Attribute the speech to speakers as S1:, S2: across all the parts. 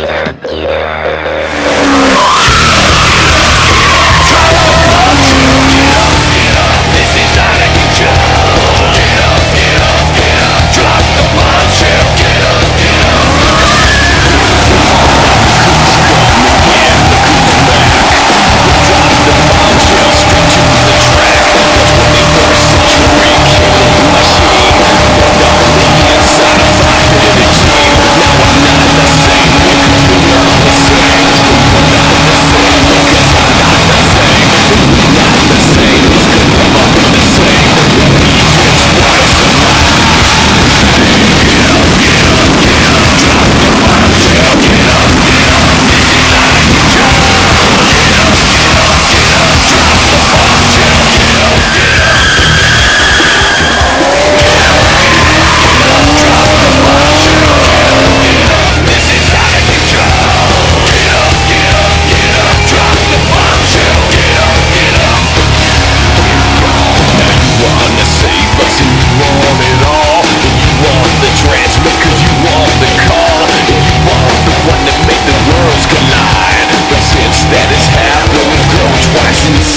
S1: Yeah.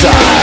S1: Die.